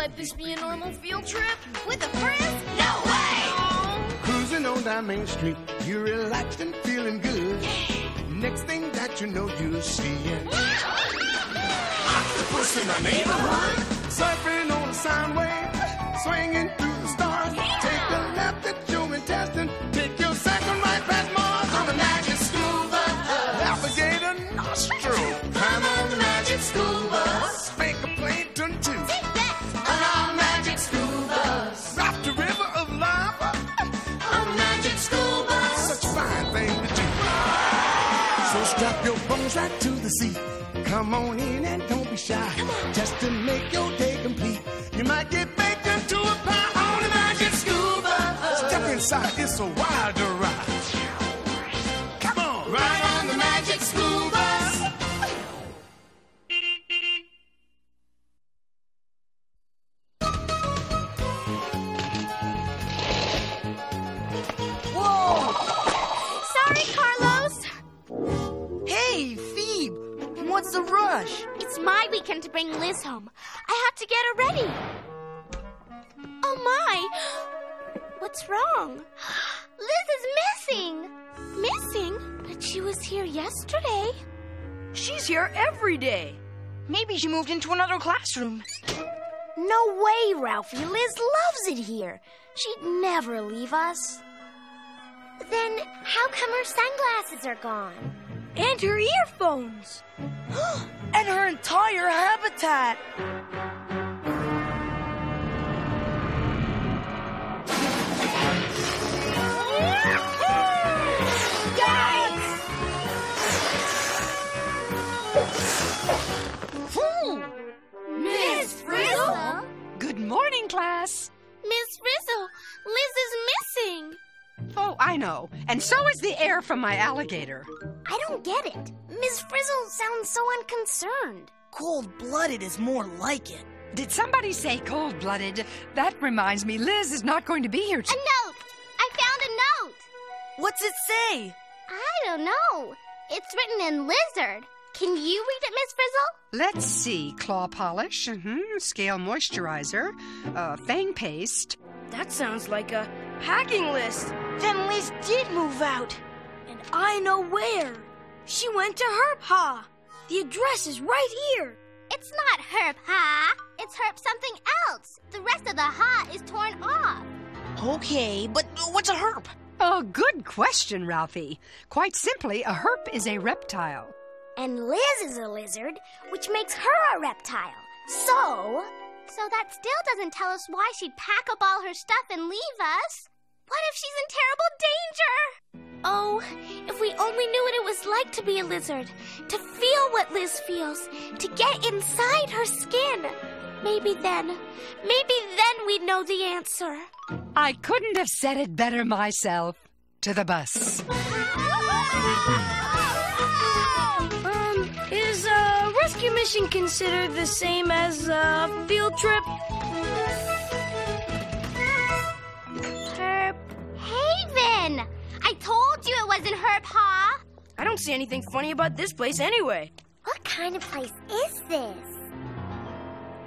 let this be a normal field trip? With a friend? No way! Cruising on down Main Street, you're relaxed and feeling good. Next thing that you know, you're seeing octopus in the neighborhood. Surfing on a sound wave, swinging through the stars. Take a left at and Teston. Take your second right past Mars Maybe she moved into another classroom. No way, Ralphie. Liz loves it here. She'd never leave us. Then how come her sunglasses are gone? And her earphones. and her entire habitat. Frizzle? Good morning, class. Miss Frizzle, Liz is missing. Oh, I know. And so is the air from my alligator. I don't get it. Miss Frizzle sounds so unconcerned. Cold blooded is more like it. Did somebody say cold blooded? That reminds me, Liz is not going to be here. A T- note! I found a note! What's it say? I don't know. It's written in lizard. Can you read it, Miss Frizzle? Let's see. Claw polish, hmm scale moisturizer, uh, fang paste. That sounds like a packing list. Then Liz did move out. And I know where. She went to Herp Ha. The address is right here. It's not herp ha. It's herp something else. The rest of the ha is torn off. Okay, but what's a herp? Oh, good question, Ralphie. Quite simply, a herp is a reptile. And Liz is a lizard, which makes her a reptile. So. So that still doesn't tell us why she'd pack up all her stuff and leave us. What if she's in terrible danger? Oh, if we only knew what it was like to be a lizard, to feel what Liz feels, to get inside her skin. Maybe then, maybe then we'd know the answer. I couldn't have said it better myself. To the bus. Is a rescue mission considered the same as a field trip? Herp Haven! I told you it wasn't Herp Ha! I don't see anything funny about this place anyway. What kind of place is this?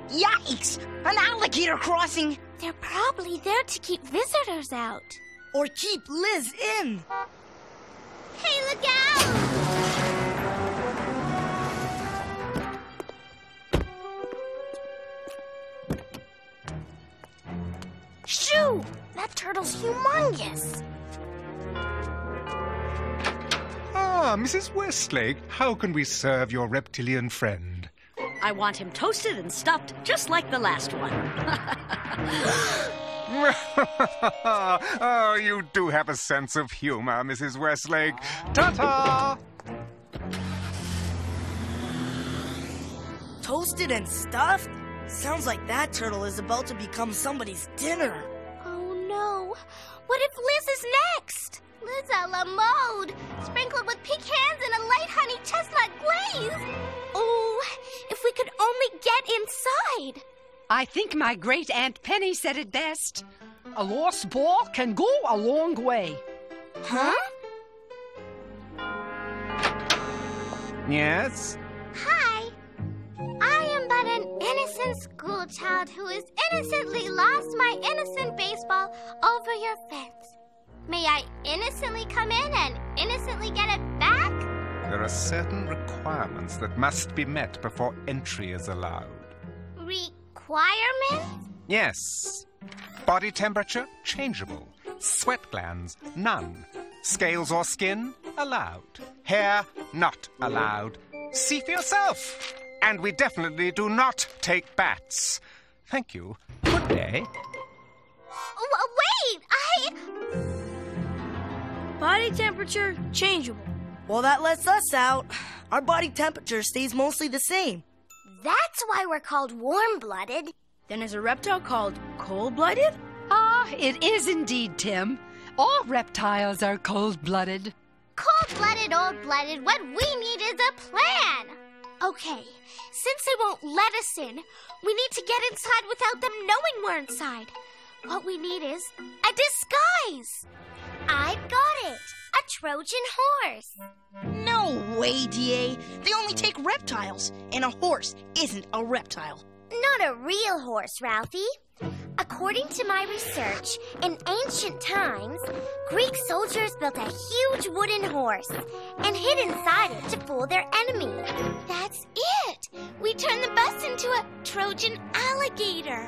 Yikes! An alligator crossing! They're probably there to keep visitors out. Or keep Liz in! Hey, look out! That turtle's humongous. Ah, Mrs. Westlake, how can we serve your reptilian friend? I want him toasted and stuffed just like the last one. oh, you do have a sense of humor, Mrs. Westlake. Ta-ta! Toasted and stuffed? Sounds like that turtle is about to become somebody's dinner. No. What if Liz is next? Liz a la mode, sprinkled with pecans and a light honey chestnut glaze. Oh, if we could only get inside. I think my great Aunt Penny said it best. A lost ball can go a long way. Huh? Yes? Hi. I am but an innocent schoolchild who has innocently lost my innocent baseball over your fence. May I innocently come in and innocently get it back? There are certain requirements that must be met before entry is allowed. Requirements? Yes. Body temperature, changeable. Sweat glands, none. Scales or skin, allowed. Hair, not allowed. See for yourself. And we definitely do not take bats. Thank you. Good day. W- wait, I. Body temperature changeable. Well, that lets us out. Our body temperature stays mostly the same. That's why we're called warm blooded. Then is a reptile called cold blooded? Ah, it is indeed, Tim. All reptiles are cold blooded. Cold blooded, old blooded, what we need is a plan. Okay, since they won't let us in, we need to get inside without them knowing we're inside. What we need is a disguise. I've got it a Trojan horse. No way, DA. They only take reptiles, and a horse isn't a reptile. Not a real horse, Ralphie. According to my research, in ancient times, Greek soldiers built a huge wooden horse and hid inside it to fool their enemy. Trojan alligator.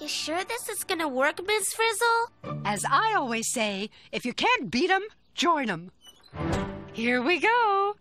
You sure this is gonna work, Miss Frizzle? As I always say, if you can't beat 'em, join 'em. Here we go.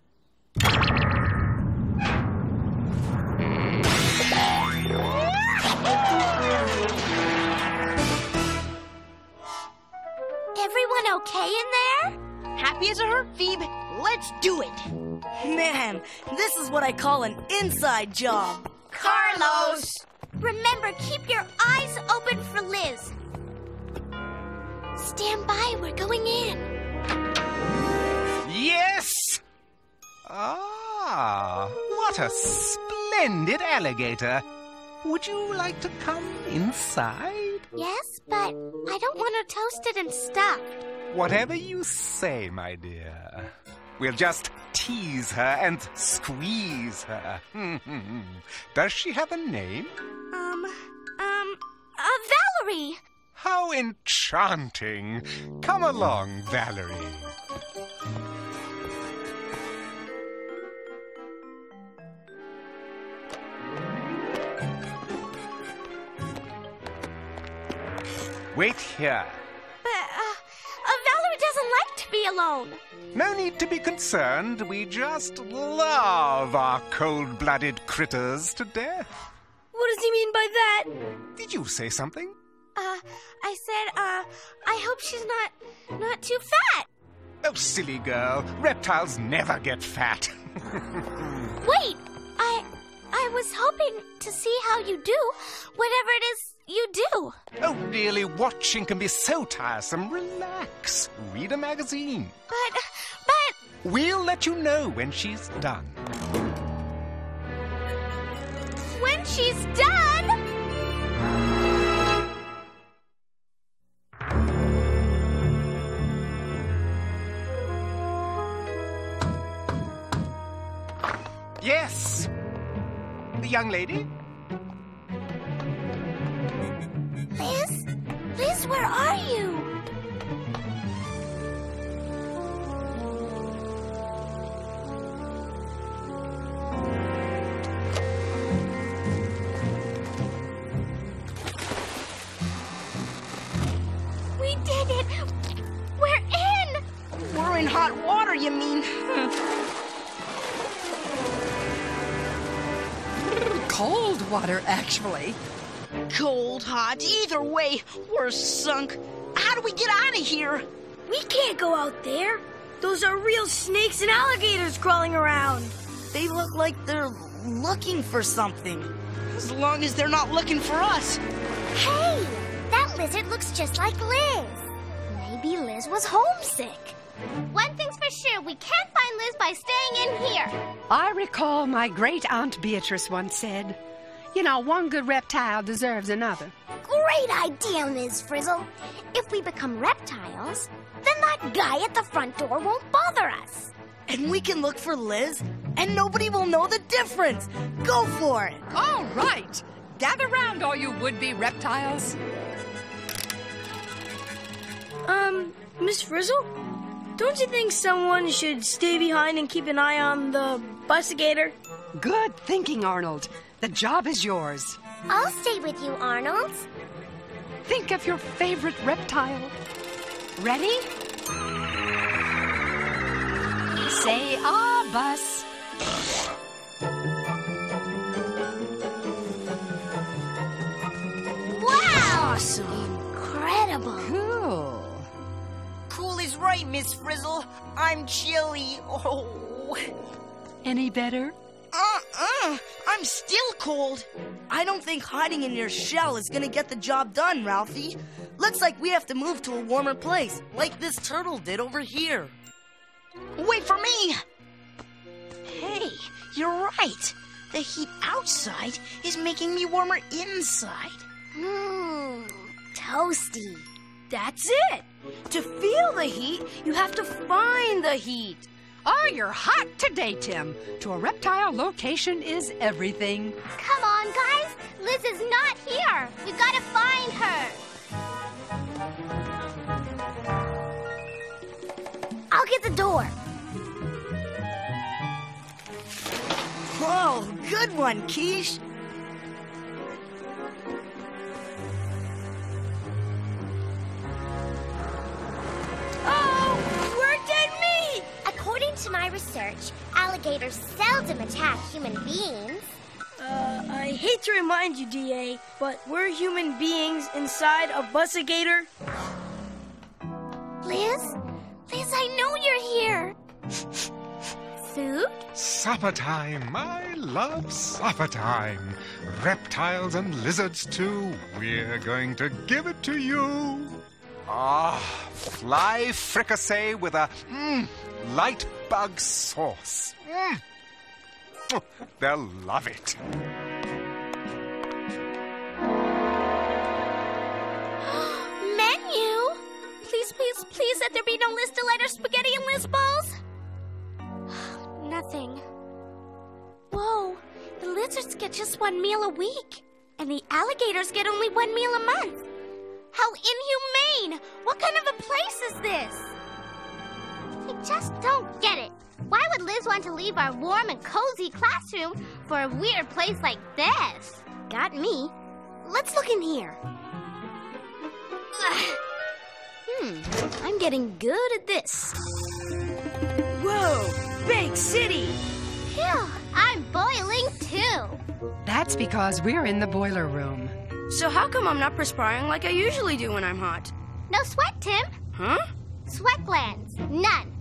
Everyone okay in there? Happy as a hurt, Phoebe. Let's do it. Man, this is what I call an inside job. Carlos! Remember, keep your eyes open for Liz. Stand by, we're going in. Yes! Ah, what a splendid alligator. Would you like to come inside? Yes, but I don't want her toasted and stuffed. Whatever you say, my dear. We'll just tease her and squeeze her. Does she have a name? Um, um, uh, Valerie! How enchanting. Come along, Valerie. Wait here. Like to be alone. No need to be concerned. We just love our cold blooded critters to death. What does he mean by that? Did you say something? Uh, I said, uh, I hope she's not, not too fat. Oh, silly girl. Reptiles never get fat. Wait, I, was hoping to see how you do, whatever it is you do. oh, really? Watching can be so tiresome. Relax. Read a magazine. But, but, We'll let you know when she's done. when she's done. Yes. The young lady? Liz? Liz, where are you? Water, actually. Cold, hot, either way, we're sunk. How do we get out of here? We can't go out there. Those are real snakes and alligators crawling around. They look like they're looking for something. As long as they're not looking for us. Hey! That lizard looks just like Liz. Maybe Liz was homesick. One thing's for sure, we can't find Liz by staying in here. I recall my great Aunt Beatrice once said, You know, one good reptile deserves another. Great idea, Ms. Frizzle. If we become reptiles, then that guy at the front door won't bother us. And we can look for Liz and nobody will know the difference. Go for it. All right. Gather round, all you would-be reptiles. Um, Miss Frizzle? Don't you think someone should stay behind and keep an eye on the busigator? Good thinking, Arnold. The job is yours. I'll stay with you, Arnold. Think of your favorite reptile. Ready? Say ah, bus. Wow! Awesome. Incredible. Cool. Cool is right, Miss Frizzle. I'm chilly. Oh. Any better? I'm still cold. I don't think hiding in your shell is gonna get the job done, Ralphie. Looks like we have to move to a warmer place, like this turtle did over here. Wait for me! Hey, you're right. The heat outside is making me warmer inside. Mmm, toasty. That's it. To feel the heat, you have to find the heat. Oh, you're hot today, Tim. To a reptile, location is everything. Come on, guys. Liz is not here. We've got to find her. I'll get the door. Oh, good one, Keesha. Seldom attack human beings. Uh, I hate to remind you, DA, but we're human beings inside a busigator. Liz? Liz, I know you're here. Food? Supper time. I love supper time. Reptiles and lizards, too. We're going to give it to you. Ah, fly fricassee with a mm, light bug sauce. Mm. They'll love it. Menu? Please, please, please let there be no Liz Delighter spaghetti and Liz balls. Nothing. Whoa, the lizards get just one meal a week, and the alligators get only one meal a month. How inhumane! What kind of a place is this? I just don't get it. Why would Liz want to leave our warm and cozy classroom for a weird place like this? Got me. Let's look in here. Hmm, I'm getting good at this. Whoa, big city! Phew, I'm boiling too. That's because we're in the boiler room. So how come I'm not perspiring like I usually do when I'm hot? No sweat, Tim. Huh? Sweat glands. None.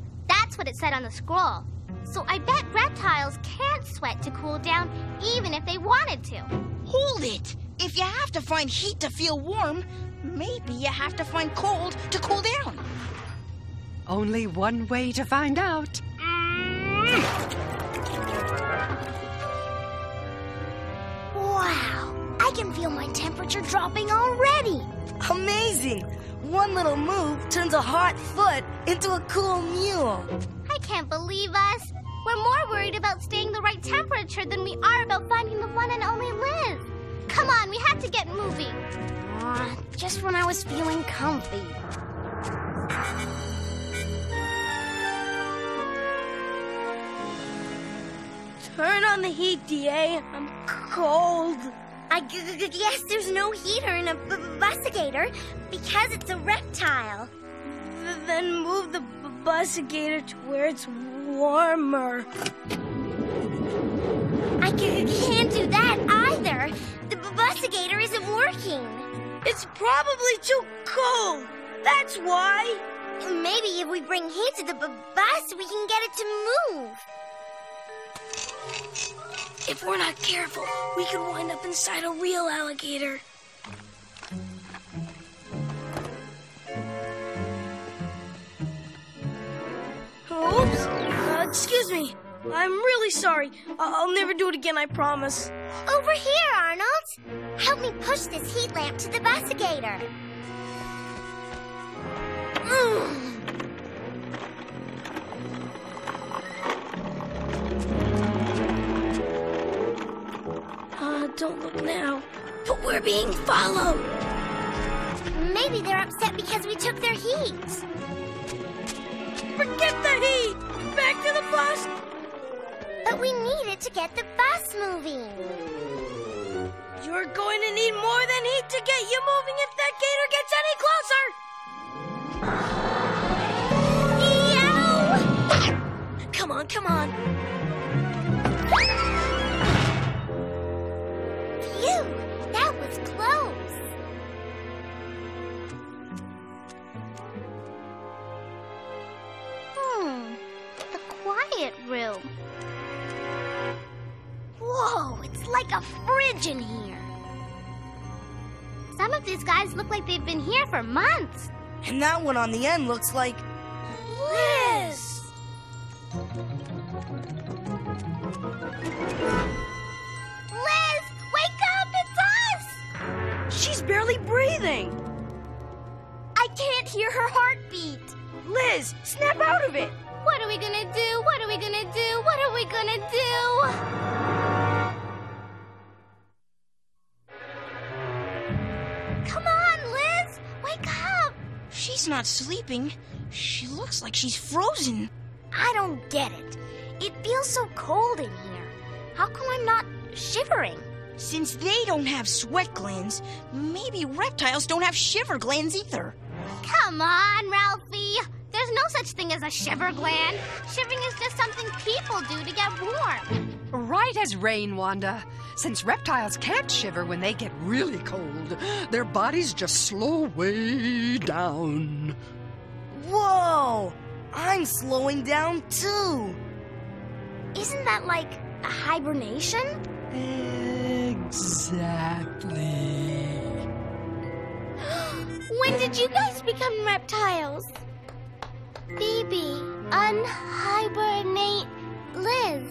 That's what it said on the scroll. So I bet reptiles can't sweat to cool down even if they wanted to. Hold it! If you have to find heat to feel warm, maybe you have to find cold to cool down. Only one way to find out. Wow. I can feel my temperature dropping already. Amazing! One little move turns a hot foot into a cool mule. I can't believe us. We're more worried about staying the right temperature than we are about finding the one and only Liz. Come on, we have to get moving. Aw, just when I was feeling comfy. Turn on the heat, DA. I'm cold. I g- g- guess there's no heater in a busigator because it's a reptile. Th- Then move the busigator to where it's warmer. I can't do that either. The busigator isn't working. It's probably too cold. That's why. Maybe if we bring heat to the bus, we can get it to move. If we're not careful, we could wind up inside a real alligator. Oops. Uh, excuse me. I'm really sorry. I- I'll never do it again, I promise. Over here, Arnold. Help me push this heat lamp to the busigator. Don't look now. But we're being followed. Maybe they're upset because we took their heat. Forget the heat! Back to the bus! But we need it to get the bus moving. You're going to need more than heat to get you moving if that gator gets they've been here for months. And that one on the end looks like. Liz! Liz, wake up! It's us! She's barely breathing. I can't hear her heartbeat. Liz, snap out of it. What are we gonna do? What are we gonna do? What are we gonna do? She's not sleeping. She looks like she's frozen. I don't get it. It feels so cold in here. How come I'm not shivering? Since they don't have sweat glands, maybe reptiles don't have shiver glands either. Come on, Ralphie. There's no such thing as a shiver gland. Shivering is just something people do to get warm. Right as rain, Wanda. Since reptiles can't shiver when they get really cold, their bodies just slow way down. Whoa! I'm slowing down too. Isn't that like a hibernation? Exactly. When did you guys become reptiles? Phoebe, unhibernate Liz.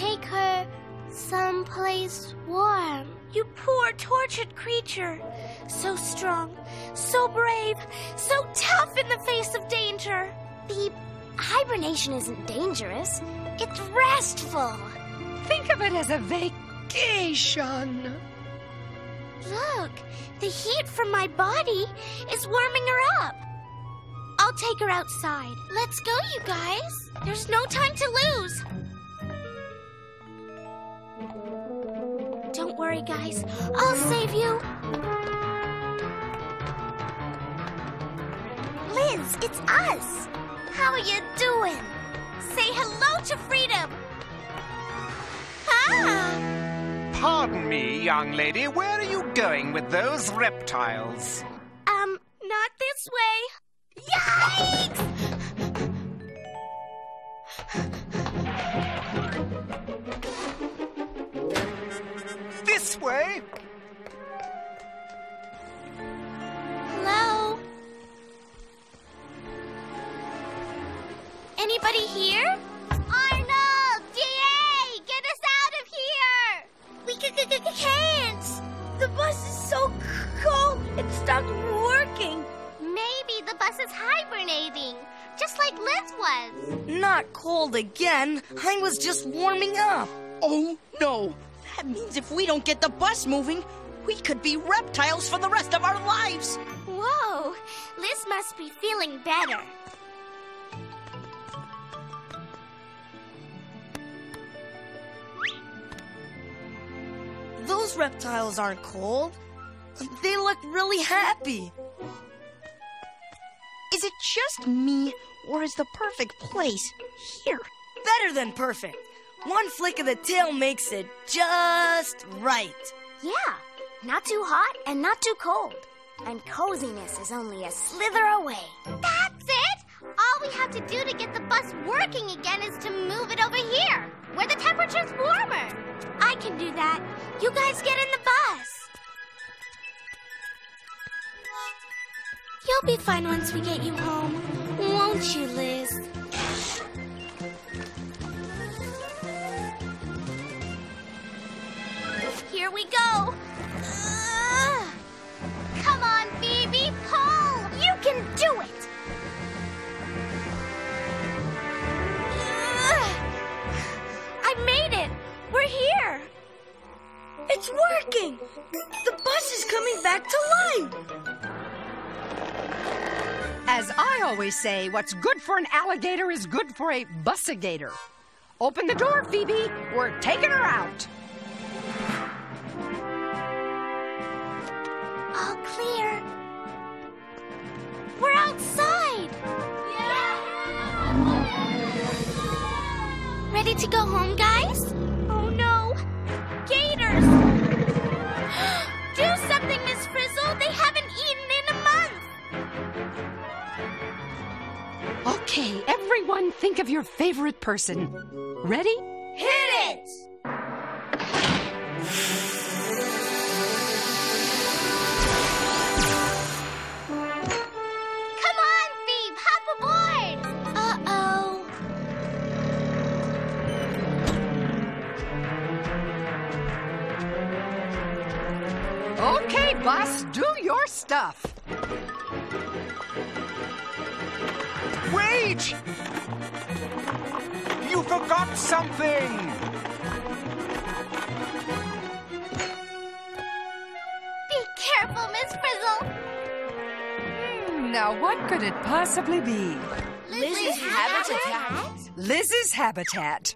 Take her someplace warm. You poor, tortured creature. So strong, so brave, so tough in the face of danger. Phoebe, hibernation isn't dangerous. It's restful. Think of it as a vacation. Look, the heat from my body is warming her up. I'll take her outside. Let's go, you guys. There's no time to lose. Don't worry, guys. I'll save you. Liz, it's us. How are you doing? Say hello to freedom. Ah! Pardon me, young lady, where are you going with those reptiles? Um, not this way. Yikes! Stopped working. Maybe the bus is hibernating, just like Liz was. Not cold again. I was just warming up. Oh no! That means if we don't get the bus moving, we could be reptiles for the rest of our lives. Whoa! Liz must be feeling better. Those reptiles aren't cold. They look really happy. Is it just me, or is the perfect place here? Better than perfect. One flick of the tail makes it just right. Yeah, not too hot and not too cold. And coziness is only a slither away. That's it! All we have to do to get the bus working again is to move it over here, where the temperature's warmer. I can do that. You guys get in the bus. You'll be fine once we get you home, won't you, Liz? Here we go. Ugh. Come on, Phoebe, pull! You can do it! Ugh. I made it! We're here! It's working! The bus is coming back to life! As I always say, what's good for an alligator is good for a busigator. Open the door, Phoebe. We're taking her out. All clear. We're outside. Yeah! Ready to go home, guys? Oh no. Gators! Do something, Miss Frizzle. They haven't eaten Okay, everyone think of your favorite person. Ready? Hit it! Come on, hop aboard! Uh-oh. Okay, boss, do your stuff. Wait! You forgot something! Be careful, Miss Frizzle. Hmm, Now, what could it possibly be? Lizzie's habitat? Liz's habitat.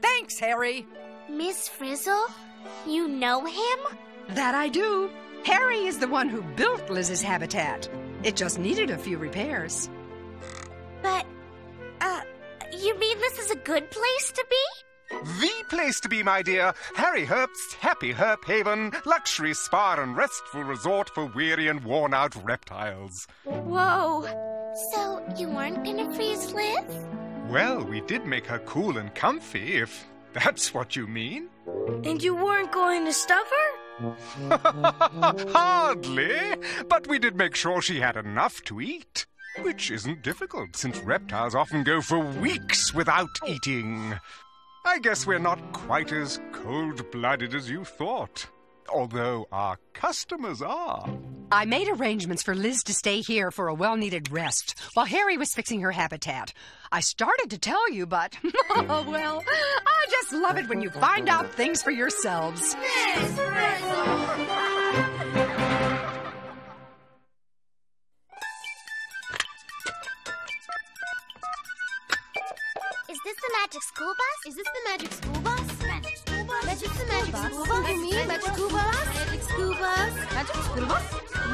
Thanks, Harry. Miss Frizzle? You know him? That I do. Harry is the one who built Liz's habitat. It just needed a few repairs. You mean this is a good place to be? The place to be, my dear. Harry Herp's Happy Herp Haven, luxury spa and restful resort for weary and worn out reptiles. Whoa. So, you aren't gonna freeze Liz? Well, we did make her cool and comfy, if that's what you mean. And you weren't going to stuff her? Hardly, but we did make sure she had enough to eat. Which isn't difficult, since reptiles often go for weeks without eating. I guess we're not quite as cold blooded as you thought. Although our customers are. I made arrangements for Liz to stay here for a well needed rest while Harry was fixing her habitat. I started to tell you, but, oh well, I just love it when you find out things for yourselves. Is magic school bus? Is this the magic school bus? Magic school bus? Magic the magic school bus? You mean magic school bus? Magic school bus? Magic school bus?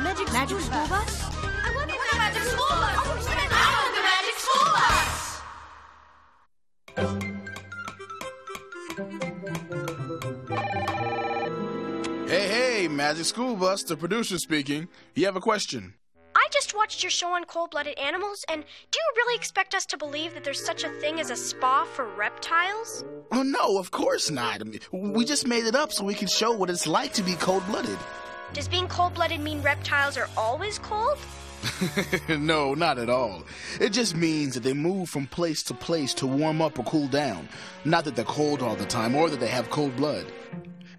Magic magic school bus? I want the magic school bus. I want the magic school bus. Hey, hey, Magic School Bus, the producer speaking. You have a question? I watched your show on cold blooded animals, and do you really expect us to believe that there's such a thing as a spa for reptiles? Oh, no, of course not. I mean, we just made it up so we can show what it's like to be cold blooded. Does being cold blooded mean reptiles are always cold? no, not at all. It just means that they move from place to place to warm up or cool down. Not that they're cold all the time or that they have cold blood.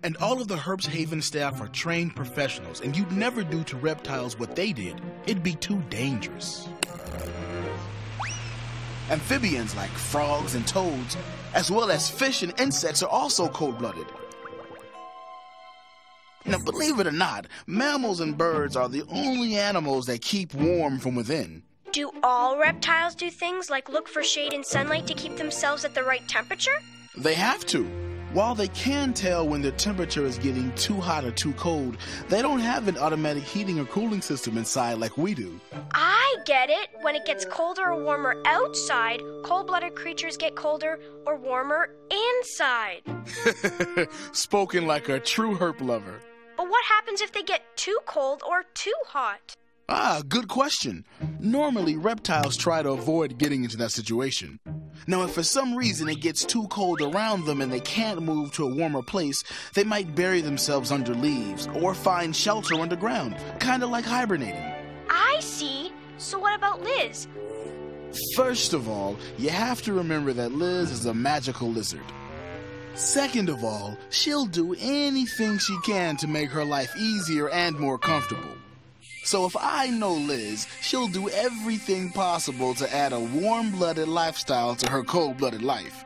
And all of the Herp's Haven staff are trained professionals, and you'd never do to reptiles what they did. It'd be too dangerous. Amphibians like frogs and toads, as well as fish and insects, are also cold blooded. Now, believe it or not, mammals and birds are the only animals that keep warm from within. Do all reptiles do things like look for shade and sunlight to keep themselves at the right temperature? They have to. While they can tell when the temperature is getting too hot or too cold, they don't have an automatic heating or cooling system inside like we do. I get it. When it gets colder or warmer outside, cold blooded creatures get colder or warmer inside. Spoken like a true herp lover. But what happens if they get too cold or too hot? Ah, good question. Normally, reptiles try to avoid getting into that situation. Now, if for some reason it gets too cold around them and they can't move to a warmer place, they might bury themselves under leaves or find shelter underground, kind of like hibernating. I see. So what about Liz? First of all, you have to remember that Liz is a magical lizard. Second of all, she'll do anything she can to make her life easier and more comfortable. So if I know Liz, she'll do everything possible to add a warm blooded lifestyle to her cold blooded life.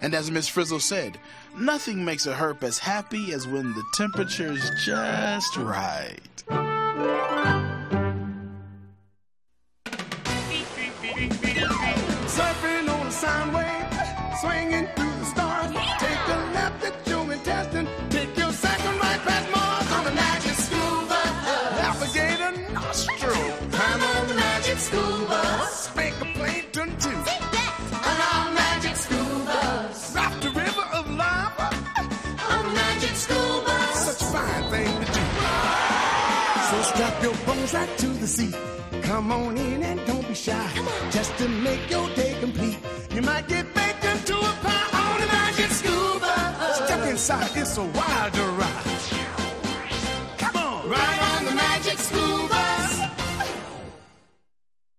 And as Miss Frizzle said, Nothing makes a herp as happy as when the temperature's just right. Surfing on a sound wave, swinging right to the seat. Come on in and don't be shy. Just to make your day complete. You might get baked into a pie on a magic school bus. Step inside, it's a wilder ride. Come on, right on the magic school bus.